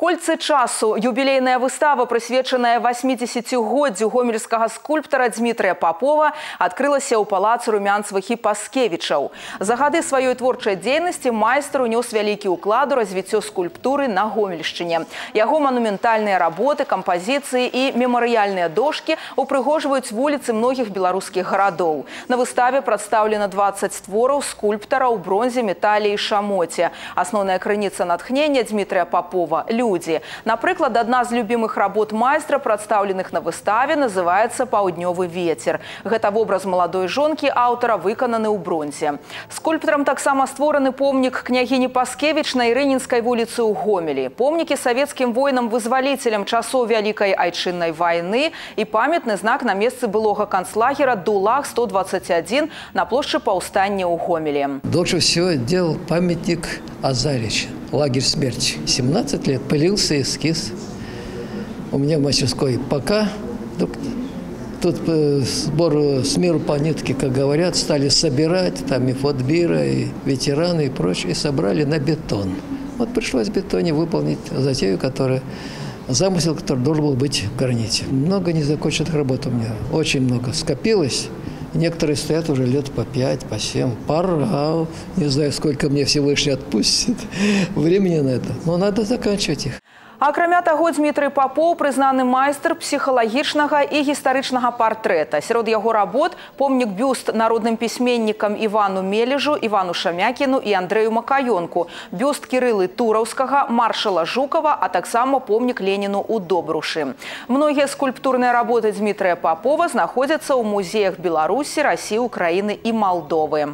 Кольцы часу юбілейная выстава, прысвечаная 80годдзю гомельскага скульптара Дмітрия Попова, адкрылася ў палацы румянцевых і паскевічаў. За гады сваёй творчай дзейнасці майстар унёс вялікі ўклад у развіццё скульптуры на гомельшчыне. Яго манументальныя работы, кампазіцыі і мемарыяльныя дошкі упрыгожваюць вуліцы многіх беларускіх гарадоў. На выставе прадстаўлена 20 твораў скульптара ў бронзе, метале і шамоте. Асноўная крыніца натхнення Дмітрия Попова – люди. Например, одна из любимых работ майстра, представленных на выставе, называется «Паўднёвы ветер». Это образ молодой жонки автора, выкананы ў бронзе. Скульпторам таксама створаны помнік княгіні Паскевіч на Ірынінскай вуліцы ў Гомелі. Помнікі савецкім воінам-вызваліцелям часоў Вялікай айчыннай вайны і памятны знак на месцы былога канцлагера Дулах 121 на плошчы паўстання ў Гомелі. Дольше всего делал памятник Азарича лагерь смерти. 17 лет пылился эскиз. У меня в мастерской пока. Тут э, сбор с миру по нитке, как говорят, стали собирать, там и фотбира, и ветераны, и прочее, и собрали на бетон. Вот пришлось в бетоне выполнить затею, которая замысел, который должен был быть в граните. Много незаконченных работ у меня, очень много скопилось. Некоторые стоят уже лет по пять, по семь. Пора. Не знаю, сколько мне Всевышний отпустит времени на это. Но надо заканчивать их. Акрамя таго Дмітрый Папоў прызнаны майстар псіхалагічнага і гістарычнага партрэта. Сярод яго работ помнік бюст народным пісьменнікам Івану Мележу, Івану Шамякіну і Андрэю Макаёнку, бюст кірылы тураўскага, маршала Жукова, а таксама помнік Леніну ў Добрушы. Многія скульптурныя работы Дмітрыя Папова знаходзяцца ў музеях Беларусі, Расіі, Украіны і Малдовы.